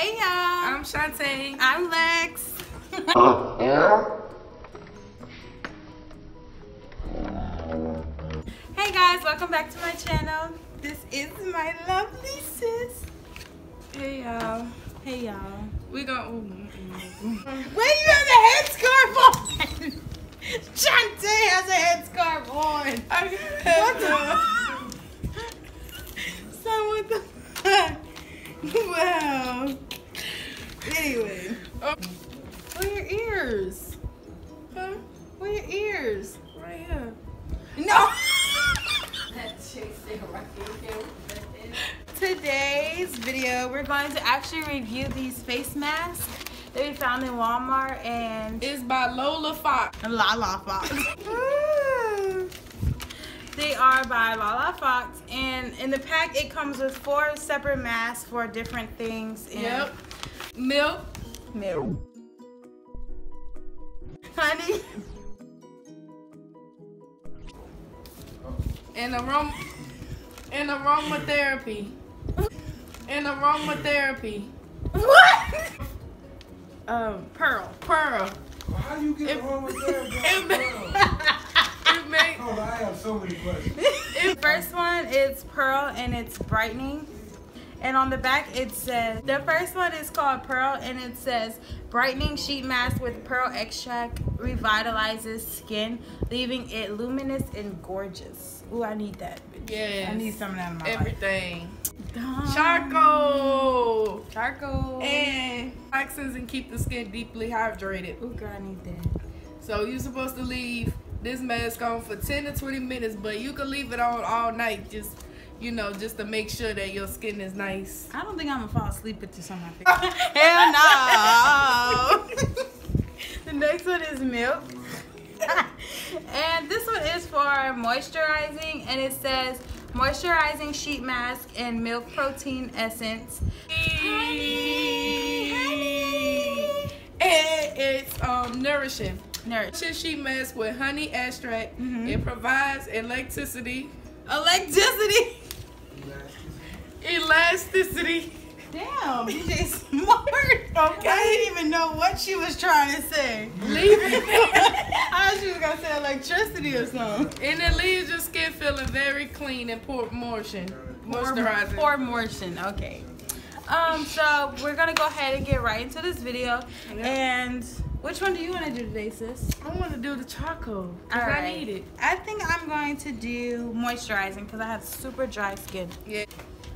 Hey y'all. I'm Shantae. I'm Lex. hey guys, welcome back to my channel. This is my lovely sis. Hey y'all. Hey y'all. We gon' Where you Right here. No. Today's video, we're going to actually review these face masks that we found in Walmart and It's by Lola Fox. La La Fox. they are by La La Fox, and in the pack it comes with four separate masks for different things. And Yep. Milk. Milk. Honey. And arom and aromatherapy. And aromatherapy. What? Um, Pearl. Pearl. How do you get It- along with that? it bro? It make Hold on, I have so many questions. The first one is Pearl and it's brightening. And on the back it says, the first one is called Pearl and it says, brightening sheet mask with pearl extract revitalizes skin, leaving it luminous and gorgeous. Ooh, I need that. yeah I need some of that in my life. everything. Dun. Charcoal. Charcoal. And toxins and keep the skin deeply hydrated. Ooh, girl, I need that. So you're supposed to leave this mask on for 10 to 20 minutes, but you can leave it on all night just, you know, just to make sure that your skin is nice. I don't think I'm gonna fall asleep with this on my face. Hell no. the next one is milk. and this one is for moisturizing and it says moisturizing sheet mask and milk protein essence. Honey, honey. And it's um, nourishing. Nourishing sheet mask with honey extract. Mhm. It provides electricity, Electricity. elasticity. Damn, DJ smart. Okay. I didn't even know what she was trying to say. Leave it. I thought she was gonna say electricity or something. and it leaves your skin feeling very clean and pore motion. Moisturizing. Pore motion. Okay. Um. So we're gonna go ahead and get right into this video. Yeah. And which one do you want to do today, sis? I want to do the charcoal. All I need it. I think I'm going to do moisturizing because I have super dry skin. Yeah.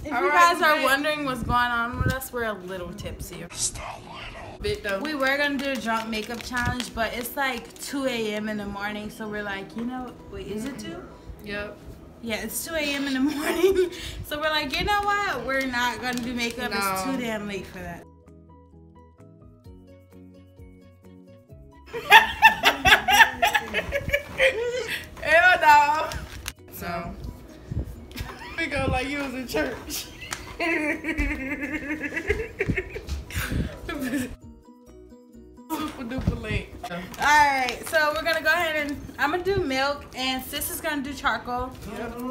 If All you right, guys are okay. wondering what's going on with us, we're a little tipsy. Bit though. We were gonna do a drunk makeup challenge, but it's like 2 a.m. in the morning, so we're like, you know, wait, is it 2? Yep. Yeah, it's 2 a.m. in the morning. So we're like, you know what? We're not gonna do makeup. It's too damn late for that. Hell no. So we go like you was in church. Super duper late. Alright, so we're gonna go ahead and I'm gonna do milk and sis is gonna do charcoal.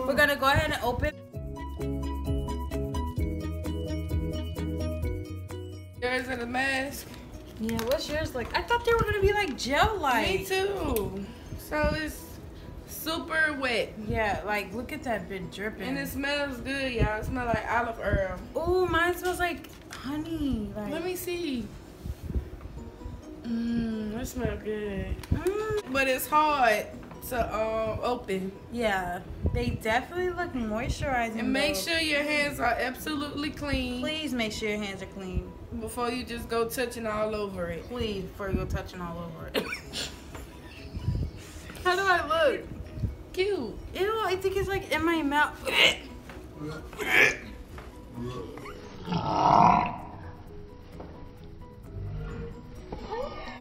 We're gonna go ahead and open. Yours in a mask. Yeah, what's yours like? I thought they were gonna be like gel like. Me too. So it's super wet. Yeah, like look at that bit dripping. And it smells good, y'all. It smells like olive oil. Ooh, mine smells like honey. Like, Let me see. Mmm, it smells good. Mm. But it's hard to um open. Yeah, they definitely look moisturizing. And make though. sure your hands are absolutely clean Please make sure your hands are clean. before you just go touching all over it. Please, before you go touching all over it. How do I look? Cute. Ew, I think it's like in my mouth.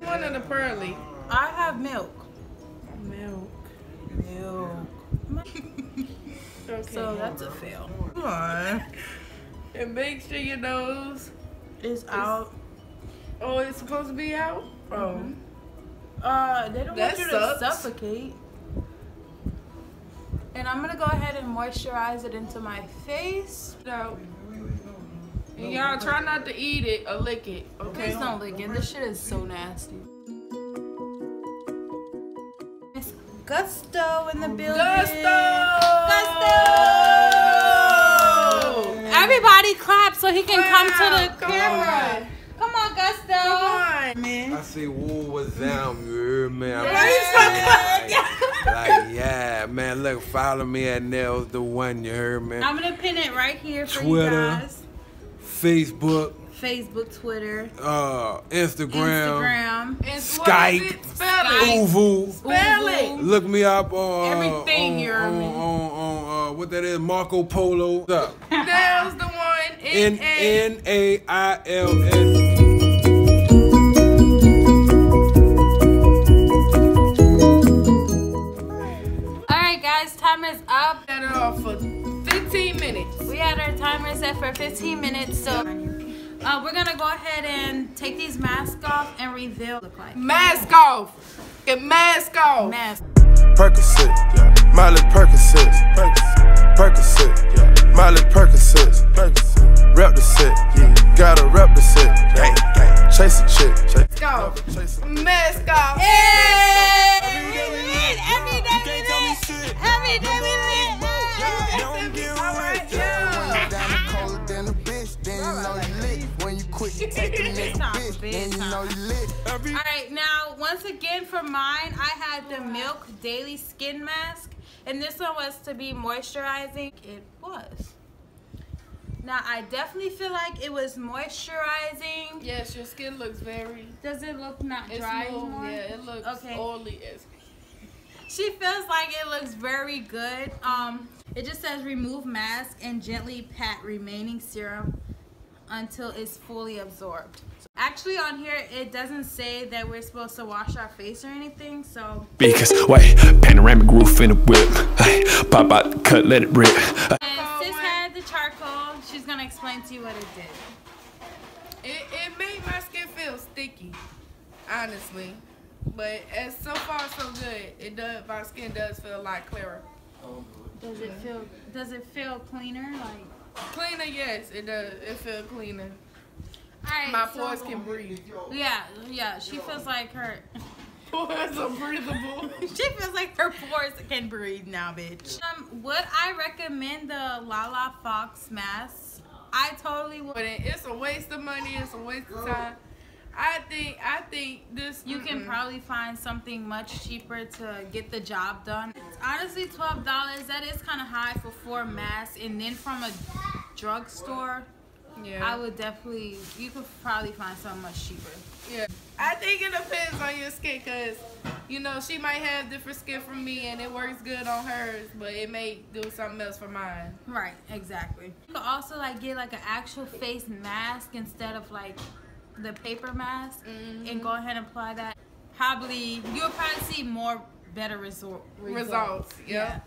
One of the pearly. I have milk. Milk. Milk. Okay. So that's a fail. Come on. and make sure your nose. It's out. Oh, it's supposed to be out. Oh. Uh, they don't That want you sucks. to suffocate. And I'm gonna go ahead and moisturize it into my face. Out. Y'all try not to eat it or lick it. Okay. Please don't lick it. This shit is so nasty. It's Gusto in the building. Gusto! Gusto! Everybody clap so he can come to the Come camera. on. Come on, Gusto. Come on. Man. I say, woo was down, you heard me? I'm Why so like, like, yeah, man, look, follow me at Nails the One, you heard me? I'm gonna pin it right here for Twitter. you guys. Facebook, Facebook, Twitter, uh, Instagram, Instagram. It's Skype. Spell it. Uvu. Spell it. Look me up on uh, Everything, on, you heard on, me. on, on, uh, what that is, Marco Polo. What's up? Nails the one. N N N A I L S. time is up. Set it off for 15 minutes. We had our timer set for 15 minutes, so uh, we're gonna go ahead and take these masks off and reveal what look like. Mask off. Get mask off. Mask. Percocet, yeah. Miley Percocet, Percocet, Percocet, yeah. Miley Percocet, Percocet. Rep the set, yeah. Gotta rep the set, gang, gang. Chase a chick, chase. Mask off. Chase a Mask off. Hey! Every day we lit. Every day we lit. All right, yeah. Down colder than a bitch, then you know you lit. When you quit, you take a nigga bitch, then you know you lit. All right, now once again for mine, I had the Milk Daily Skin Mask, and this one was to be moisturizing. It was. Now I definitely feel like it was moisturizing. Yes, your skin looks very. Does it look not It's dry smooth. anymore? Yeah, it looks Okay. oily as. She feels like it looks very good. Um, it just says remove mask and gently pat remaining serum until it's fully absorbed. Actually, on here it doesn't say that we're supposed to wash our face or anything. So, Because, wait, panoramic roof in the whip. Ay, pop out the cut, let it rip. and sis had the charcoal. She's gonna explain to you what it did. It, it made my skin feel sticky, honestly. But as so far so good, it does. My skin does feel a lot clearer. Does it feel? Does it feel cleaner? Like, Cleaner, yes, it does. It feels cleaner. all right. My so- pores can breathe. Yeah, yeah. She feels like her. Pores are breathable. she feels like her pores can breathe now, bitch. Um, would I recommend the Lala Fox mask? I totally would. But it's a waste of money. It's a waste of time. I think. I think this. You can mm-mm. probably find something much cheaper to get the job done. Honestly, twelve dollars. That is kind of high for four masks, and then from a drugstore, Yeah. I would definitely. You could probably find something much cheaper. Yeah. I think it depends on your skin because, you know, she might have different skin from me and it works good on hers, but it may do something else for mine. Right, exactly. You could also like get like an actual face mask instead of like the paper mask and mm-hmm. go ahead and apply that. Probably you'll probably see more better result Results, yeah.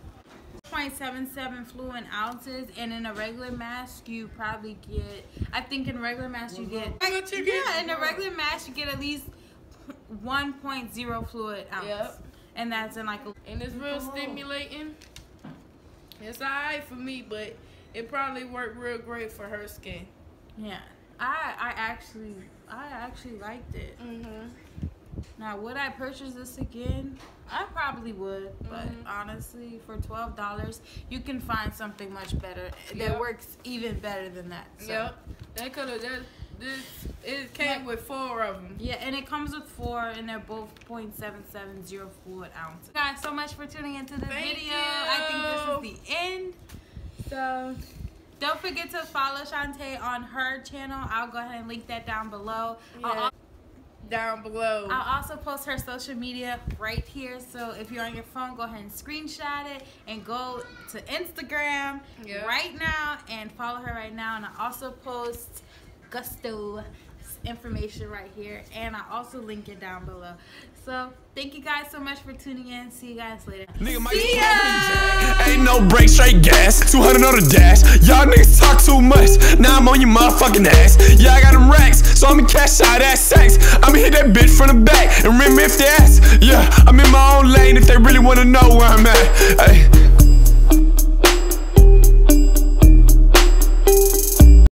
0.77 fluid ounces and in a regular mask you probably get I think in regular mask you get mm-hmm. What you yeah in a regular mask you get at least 1.0 fluid ounce Yep. and that's in like a And it's real stimulating. It's alright for me, but it probably worked real great for her skin. yeah I I actually I actually liked it Mm-hmm. now would I purchase this again I probably would but Mm-hmm. honestly for twelve dollars you can find something much better that Yep. works even better than that so. Yep. That could have, that, this, it came with four of them. Yeah, and it comes with four, and they're both 0.7704 fluid ounces. Guys, so much for tuning into this Thank video. I think this is the end. So, don't forget to follow Shantae on her channel. I'll go ahead and link that down below. I'll, Yeah. Down below. I'll also post her social media right here. So, if you're on your phone, go ahead and screenshot it and go to Instagram Yeah. right now and follow her right now. And I also post Gusto information right here and I also link it down below. So thank you guys so much for tuning in. See you guys later. Nigga, See ya! Ain't no break, straight gas. 200 on the dash. Y'all niggas talk too much. Now I'm on your motherfucking ass. Yeah, I got them racks, so I'ma cash out that sex. I'ma hit that bitch from the back. And remember if they ask, yeah, I'm in my own lane if they really wanna know where I'm at. Ay,